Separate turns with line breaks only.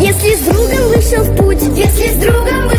Если с другом вышел в путь,
Если с другом вышел